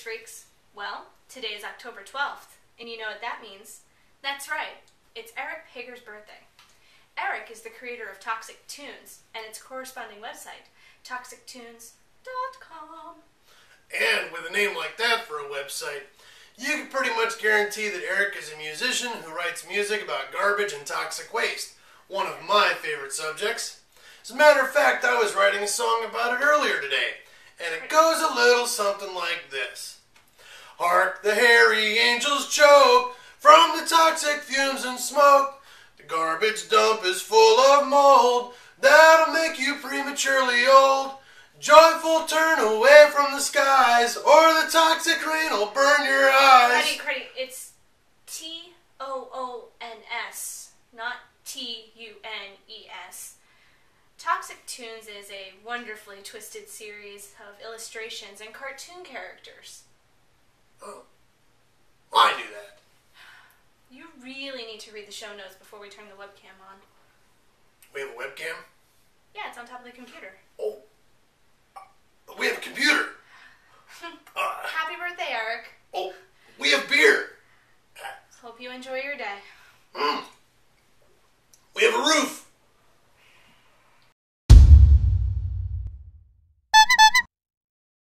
Freaks? Well, today is October 12th, and you know what that means. That's right, it's Eric Pigors' birthday. Eric is the creator of Toxic Toons and its corresponding website, toxictoons.com. And with a name like that for a website, you can pretty much guarantee that Eric is a musician who writes music about garbage and toxic waste, one of my favorite subjects. As a matter of fact, I was writing a song about it earlier today, and it goes a little something like this. Hark the hairy angels choke from the toxic fumes and smoke. The garbage dump is full of mold that'll make you prematurely old. Joyful turn away from the skies, or the toxic rain will burn your eyes. It's T O O N S, not T U N E S. Toxic Toons is a wonderfully twisted series of illustrations and cartoon characters. Oh. Why do that? You really need to read the show notes before we turn the webcam on. We have a webcam? Yeah, it's on top of the computer. Oh. Uh, we have a computer! uh. Happy birthday, Eric. Oh, we have beer! Hope you enjoy your day.